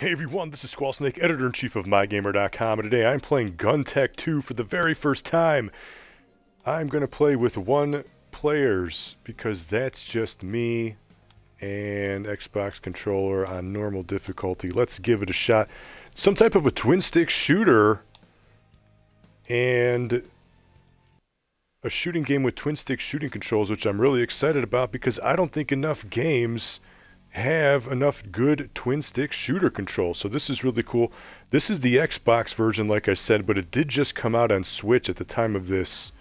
Hey everyone, this is SquallSnake, editor-in-chief of MyGamer.com, and today I'm playing Guntech 2 for the very first time. I'm going to play with one players, because that's just me and Xbox controller on normal difficulty. Let's give it a shot. Some type of a twin-stick shooter, and a shooting game with twin-stick shooting controls, which I'm really excited about, because I don't think enough games have enough good twin stick shooter control. So this is really cool. This is the Xbox version, like I said, but it did just come out on Switch at the time of this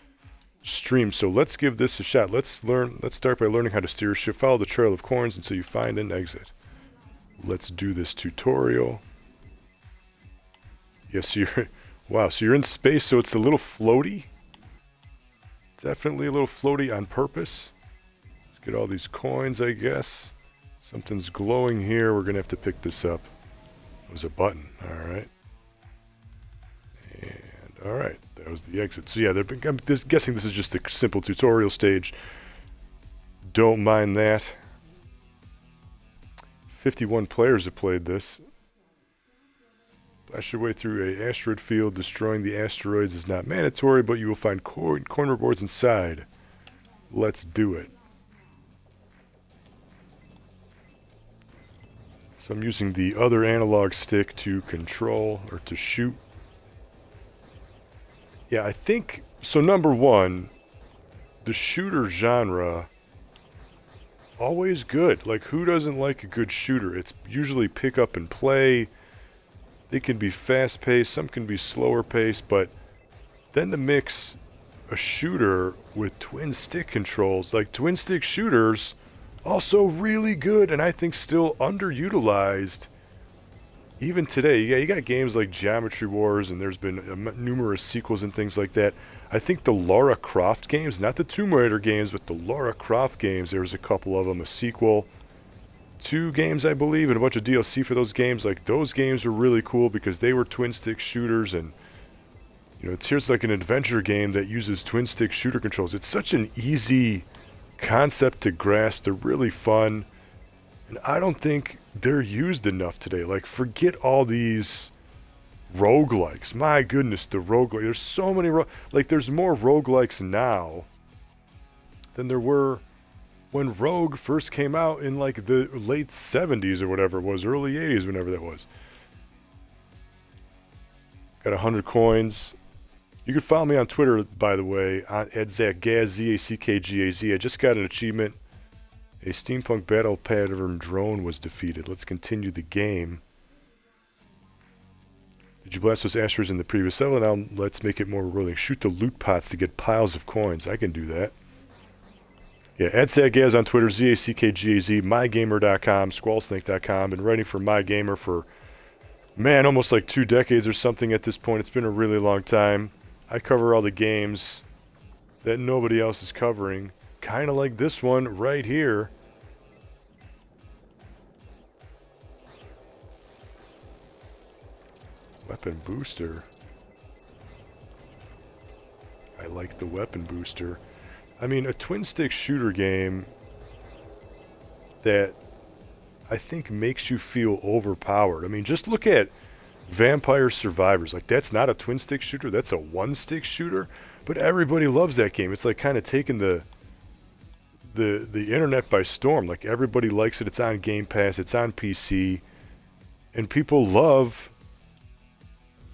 stream. So let's give this a shot. Let's learn. Let's start by learning how to steer a ship. Follow the trail of coins until you find an exit. Let's do this tutorial. Yes, you're. Wow, so you're in space, so it's a little floaty. Definitely a little floaty on purpose. Let's get all these coins, I guess. Something's glowing here. We're going to have to pick this up. It was a button. All right. And all right. That was the exit. So yeah, I'm guessing this is just a simple tutorial stage. Don't mind that. 51 players have played this. Blast your way through a asteroid field. Destroying the asteroids is not mandatory, but you will find cor corner boards inside. Let's do it. So I'm using the other analog stick to control or to shoot. Yeah, I think, so number one, the shooter genre, always good. Like, who doesn't like a good shooter? It's usually pick up and play. They can be fast paced, some can be slower paced, but then to mix a shooter with twin stick controls, like twin stick shooters, also really good and I think still underutilized even today. Yeah, you got games like Geometry Wars and there's been uh, numerous sequels and things like that. I think the Lara Croft games, not the Tomb Raider games, but the Lara Croft games, there was a couple of them, a sequel, two games I believe, and a bunch of DLC for those games. Like those games were really cool because they were twin stick shooters and you know, it's here's like an adventure game that uses twin stick shooter controls. It's such an easy concept to grasp. They're really fun. And I don't think they're used enough today. Like, forget all these roguelikes. My goodness, the roguelike. There's so many, ro like, there's more roguelikes now than there were when Rogue first came out in, like, the late 70s or whatever it was, early 80s, whenever that was. Got 100 coins. You can follow me on Twitter, by the way, at ZackGaz, Z-A-C-K-G-A-Z. I just got an achievement. A steampunk battle pattern drone was defeated. Let's continue the game. Did you blast those asteroids in the previous level? Now let's make it more rewarding. Shoot the loot pots to get piles of coins. I can do that. Yeah, at ZackGaz on Twitter, Z-A-C-K-G-A-Z, mygamer.com, squallsnake.com. Been writing for MyGamer for, man, almost like two decades or something at this point. It's been a really long time. I cover all the games that nobody else is covering. Kind of like this one right here. Weapon booster. I like the weapon booster. I mean, a twin stick shooter game that I think makes you feel overpowered. I mean, just look at Vampire Survivors. Like, that's not a twin stick shooter, that's a one stick shooter. But everybody loves that game. It's like kind of taking the the the internet by storm. Like everybody likes it. It's on Game Pass. It's on PC, and people love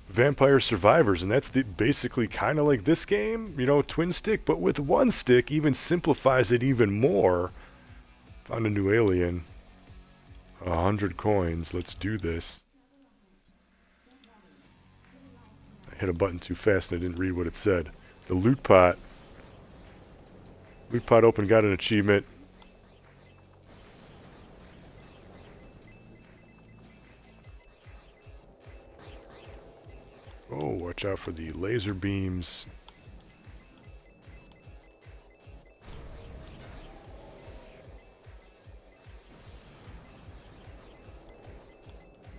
Vampire Survivors, and that's the, basically kind of like this game, you know, twin stick, but with one stick, even simplifies it even more. Found a new alien. A hundred coins. Let's do this. Hit a button too fast and I didn't read what it said. The loot pot. Loot pot open, got an achievement. Oh, watch out for the laser beams.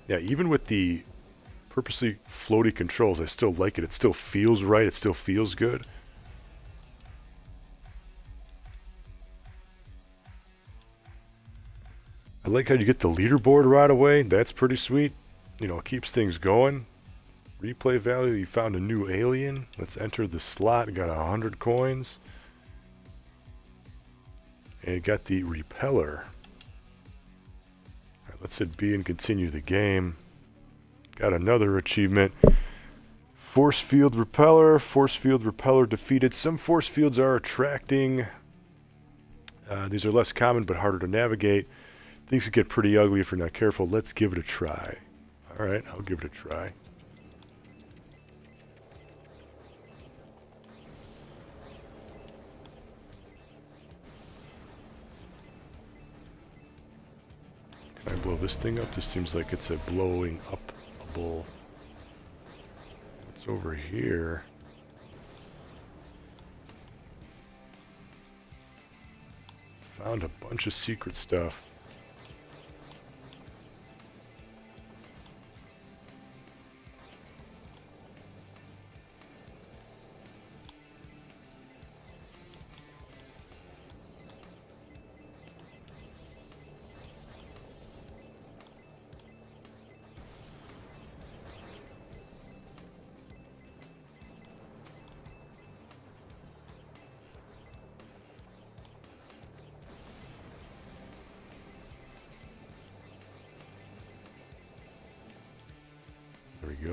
Yeah, even with the purposely floaty controls. I still like it. It still feels right. It still feels good. I like how you get the leaderboard right away. That's pretty sweet. you know, keeps things going. Replay value, you found a new alien. Let's enter the slot, got a hundred coins. And got the repeller. Right, let's hit B and continue the game. Got another achievement. Force field repeller, force field repeller defeated. Some force fields are attracting. Uh, these are less common but harder to navigate. Things can get pretty ugly if you're not careful. Let's give it a try. Alright, I'll give it a try. Can I blow this thing up? This seems like it's a blowing upable. What's over here? Found a bunch of secret stuff.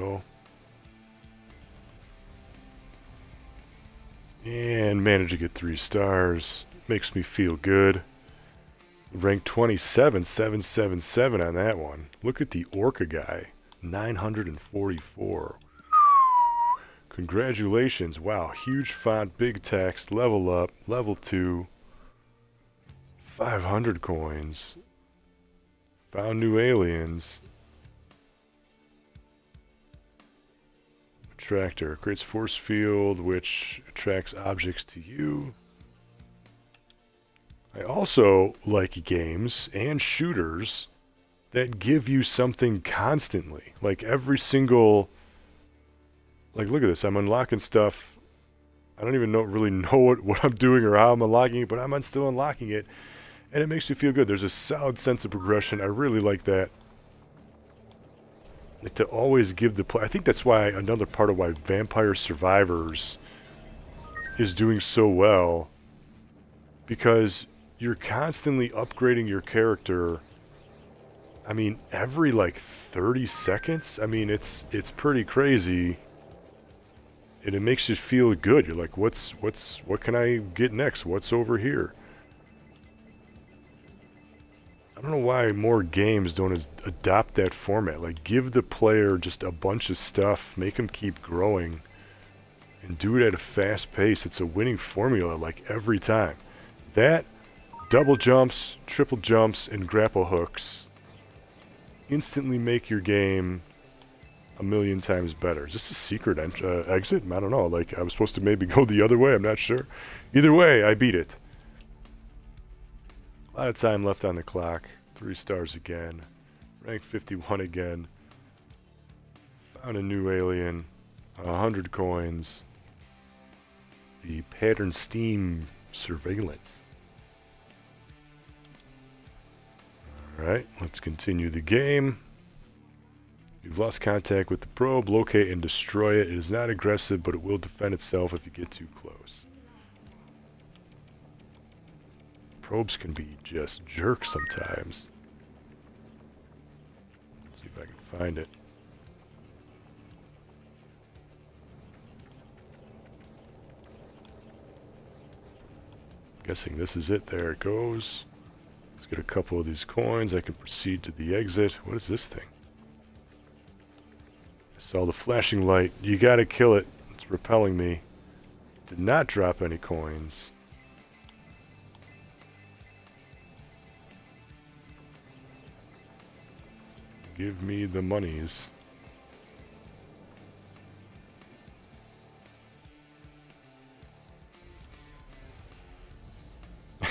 Go. And managed to get three stars. Makes me feel good. Rank 27, 777 on that one. Look at the Orca guy. 944. Congratulations. Wow, huge font, big text, level up, level 2. 500 coins. Found new aliens. Attractor creates force field which attracts objects to you. I also like games and shooters that give you something constantly. Like every single like look at this, I'm unlocking stuff. I don't even know really know what, what I'm doing or how I'm unlocking it, but I'm still unlocking it. And it makes me feel good. There's a solid sense of progression. I really like that to always give the play. I think that's why another part of why Vampire Survivors is doing so well because you're constantly upgrading your character. I mean, every like 30 seconds. I mean, it's it's pretty crazy. And it makes you feel good. You're like, what's what's what can I get next? What's over here? I don't know why more games don't adopt that format. Like, give the player just a bunch of stuff, make them keep growing, and do it at a fast pace. It's a winning formula, like, every time. That, double jumps, triple jumps, and grapple hooks instantly make your game a million times better. Is this a secret uh, exit? I don't know. Like, I was supposed to maybe go the other way. I'm not sure. Either way, I beat it. A lot of time left on the clock. Three stars again. Rank 51 again. Found a new alien. A hundred coins. The pattern steam surveillance. Alright, let's continue the game. You've lost contact with the probe. Locate and destroy it. It is not aggressive, but it will defend itself if you get too close. Probes can be just jerks sometimes. Let's see if I can find it. Guessing this is it. There it goes. Let's get a couple of these coins. I can proceed to the exit. What is this thing? I saw the flashing light. You gotta kill it. It's repelling me. Did not drop any coins. Give me the monies.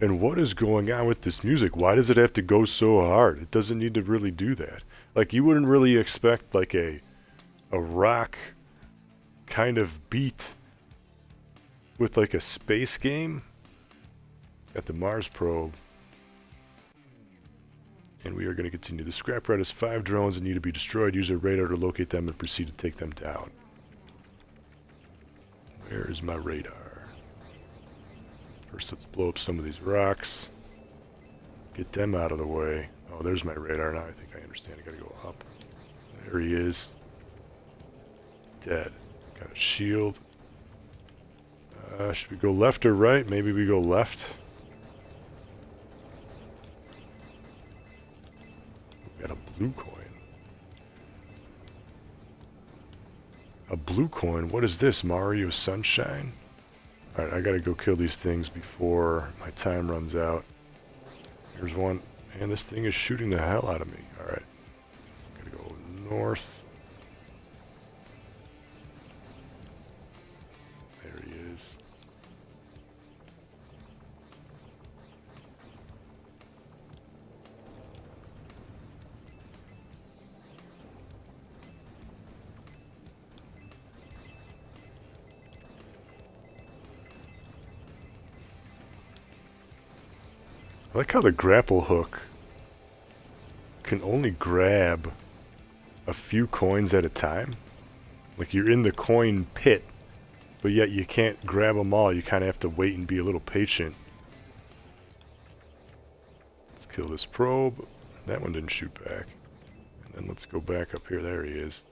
and what is going on with this music? Why does it have to go so hard? It doesn't need to really do that. Like you wouldn't really expect like a a rock kind of beat with like a space game. at the Mars probe. And we are going to continue. The Scrapyard has five drones that need to be destroyed. Use a radar to locate them and proceed to take them down. Where is my radar? First, let's blow up some of these rocks. Get them out of the way. Oh, there's my radar. Now I think I understand. I gotta go up. There he is. Dead. Got a shield. Uh, should we go left or right? Maybe we go left. We got a blue coin. A blue coin? What is this? Mario Sunshine? Alright, I gotta go kill these things before my time runs out. Here's one. And this thing is shooting the hell out of me. Alright. Gotta go north. I like how the grapple hook can only grab a few coins at a time. Like you're in the coin pit, but yet you can't grab them all. You kind of have to wait and be a little patient. Let's kill this probe. That one didn't shoot back. And then let's go back up here. There he is.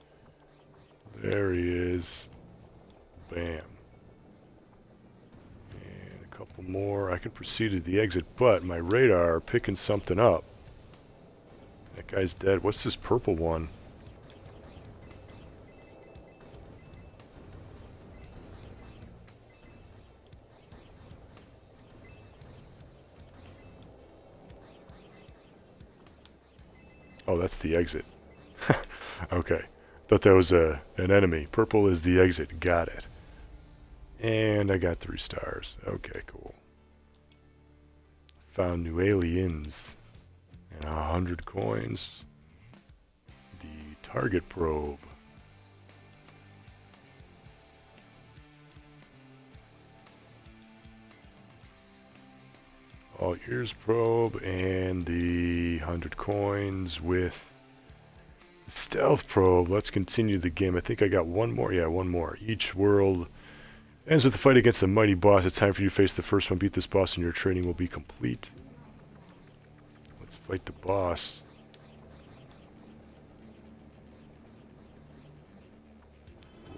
There he is. Bam couple more. I can proceed to the exit, but my radar picking something up. That guy's dead. What's this purple one? Oh, that's the exit. okay. Thought that was a an enemy. Purple is the exit. Got it. And I got three stars. Okay, cool. Found new aliens. And a hundred coins. The target probe. Oh, All ears probe and the hundred coins with stealth probe. Let's continue the game. I think I got one more. Yeah, one more. Each world Ends with the fight against the mighty boss. It's time for you to face the first one. Beat this boss and your training will be complete. Let's fight the boss.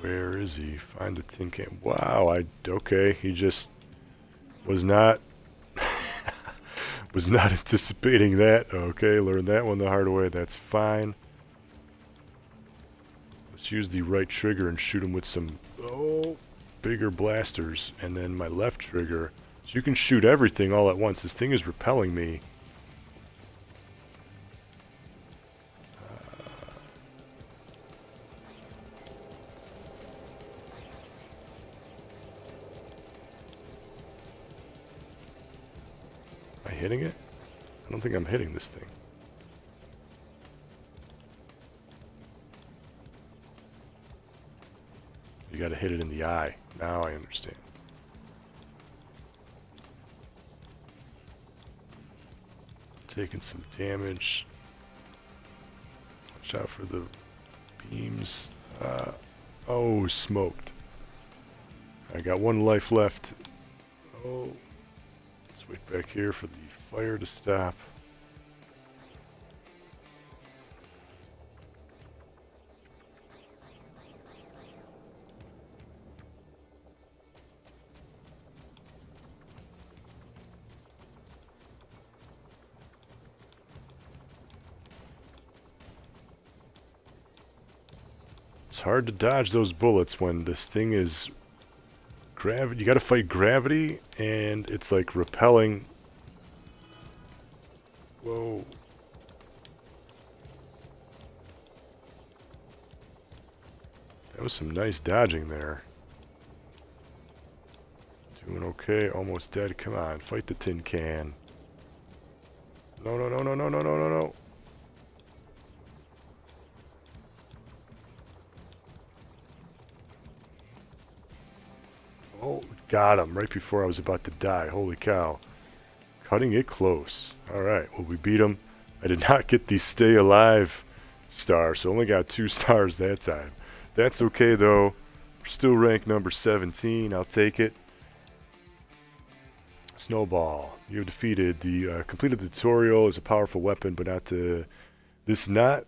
Where is he? Find the tin can. Wow, I okay. He just was not was not anticipating that. Okay, learned that one the hard way. That's fine. Let's use the right trigger and shoot him with some. Oh, bigger blasters and then my left trigger. So you can shoot everything all at once. This thing is repelling me. Am I hitting it? I don't think I'm hitting this thing. Gotta hit it in the eye. Now I understand. Taking some damage. Watch out for the beams. Uh, oh, smoked. I got one life left. Oh, let's wait back here for the fire to stop. Hard to dodge those bullets when this thing is gravity. You got to fight gravity, and it's like repelling. Whoa. That was some nice dodging there. Doing okay, almost dead. Come on, fight the tin can. No, no, no, no, no, no, no, no, no. Oh, got him right before I was about to die. Holy cow. Cutting it close. Alright, well we beat him. I did not get the stay alive star, so only got two stars that time. That's okay though. Still ranked number 17. I'll take it. Snowball. You have defeated the uh, completed the tutorial is a powerful weapon, but not to this not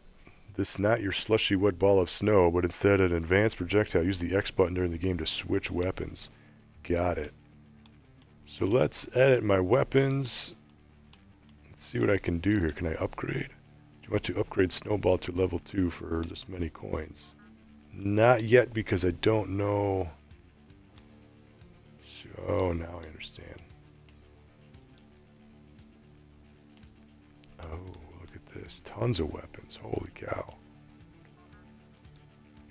this not your slushy wet ball of snow, but instead an advanced projectile. Use the X button during the game to switch weapons. Got it. So let's edit my weapons. Let's see what I can do here. Can I upgrade? Do you want to upgrade Snowball to level 2 for this many coins? Not yet because I don't know. Oh, now I understand. Oh, look at this. Tons of weapons. Holy cow.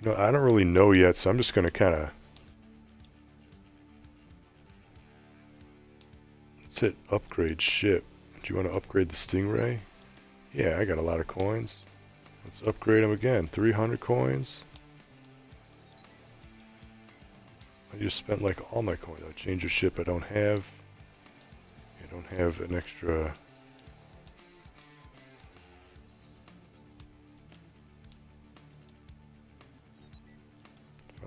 You know, I don't really know yet, so I'm just going to kind of... Let's hit upgrade ship. Do you want to upgrade the Stingray? Yeah, I got a lot of coins. Let's upgrade them again. 300 coins. I just spent like all my coins. I change a ship I don't have. I don't have an extra...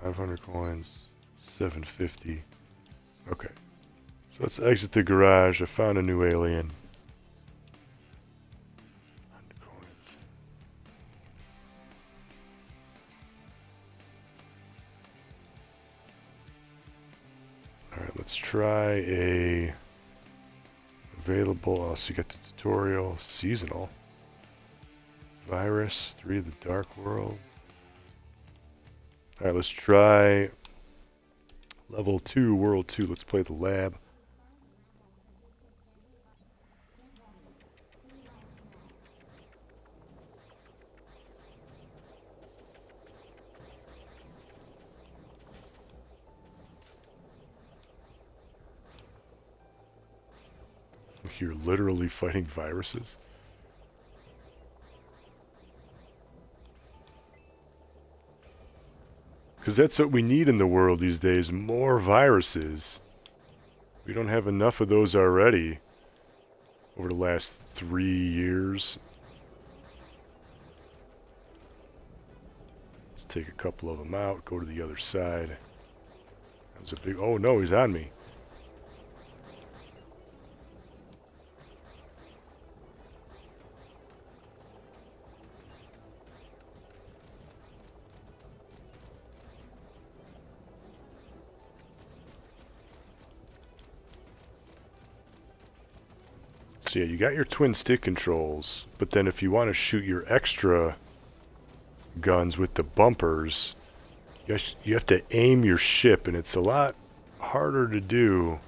Five hundred coins, seven fifty. Okay, so let's exit the garage. I found a new alien. Alright, let's try a available, oh, so you get the tutorial, seasonal, virus, three of the dark world. Alright, let's try level two, world two, let's play the lab. You're literally fighting viruses? Because that's what we need in the world these days, more viruses. We don't have enough of those already over the last three years. Let's take a couple of them out, go to the other side. Was a big... Oh no, he's on me. So yeah, you got your twin stick controls, but then if you want to shoot your extra guns with the bumpers, you have to aim your ship, and it's a lot harder to do.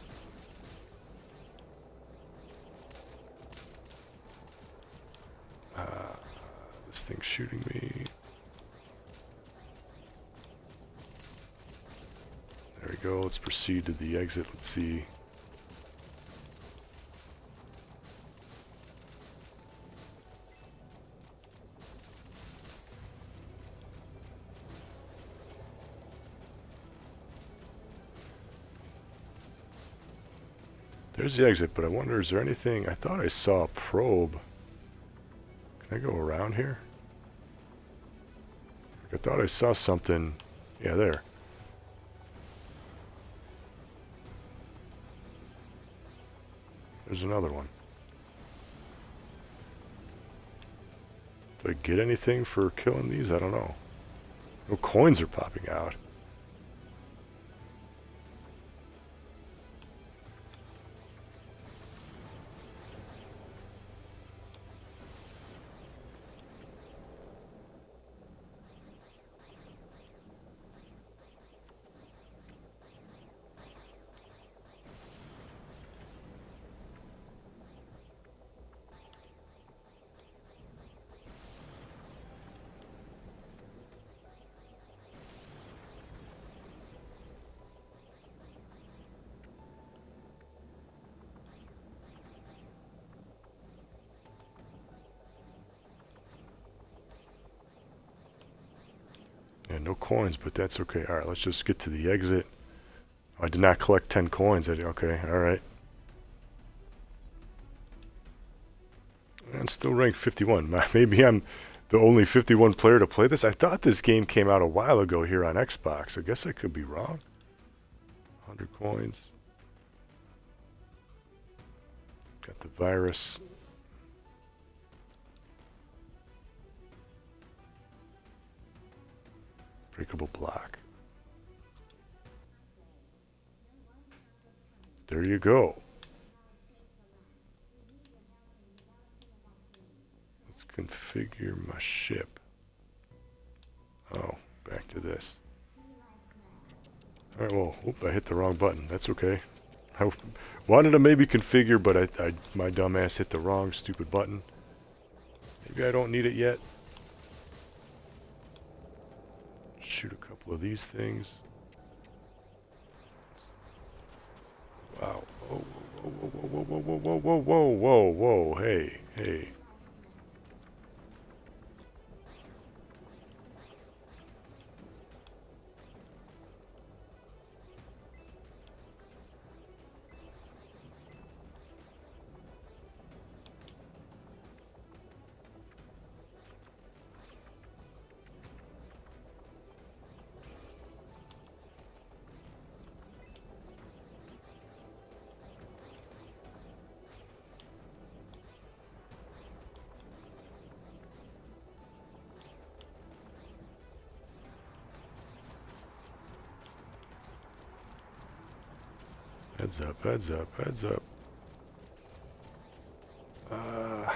Uh, this thing's shooting me. There we go, let's proceed to the exit, let's see. There's the exit, but I wonder, is there anything... I thought I saw a probe. Can I go around here? I thought I saw something... Yeah, there. There's another one. Do I get anything for killing these? I don't know. No coins are popping out. No coins, but that's okay. Alright, let's just get to the exit. I did not collect 10 coins. okay, alright. And still ranked 51. Maybe I'm the only 51 player to play this. I thought this game came out a while ago here on Xbox. I guess I could be wrong. 100 coins. Got the virus. Block. There you go. Let's configure my ship. Oh, back to this. Alright, well, oop, I hit the wrong button. That's okay. I wanted to maybe configure, but I, I, my dumbass hit the wrong stupid button. Maybe I don't need it yet. Shoot a couple of these things. Wow. Whoa, whoa, whoa, whoa, whoa, whoa, whoa, whoa, whoa, whoa, hey, hey. Heads up, heads up, heads up. Uh,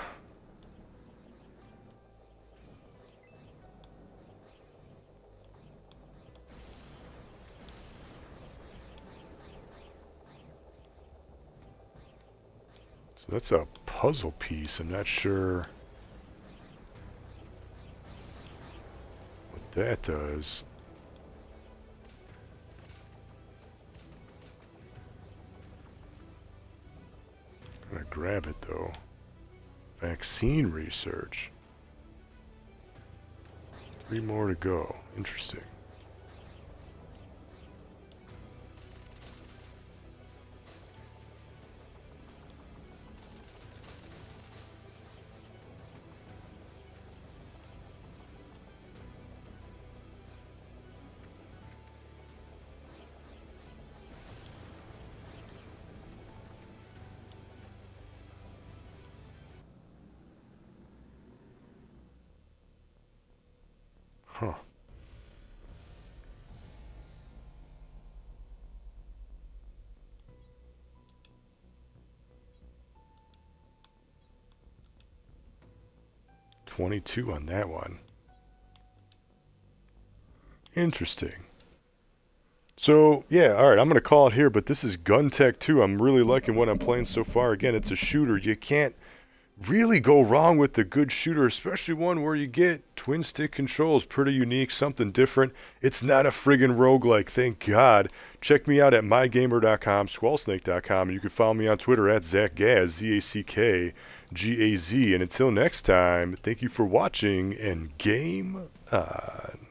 so that's a puzzle piece. I'm not sure what that does. Gonna grab it though. Vaccine research. Three more to go. Interesting. 22 on that one. Interesting. So, yeah, alright, I'm going to call it here, but this is Guntech 2. I'm really liking what I'm playing so far. Again, it's a shooter. You can't really go wrong with a good shooter, especially one where you get twin stick controls. Pretty unique, something different. It's not a friggin' roguelike, thank God. Check me out at mygamer.com, squallsnake.com, and you can follow me on Twitter at ZackGaz, Z-A-C-K. G A Z. And until next time, thank you for watching and game on.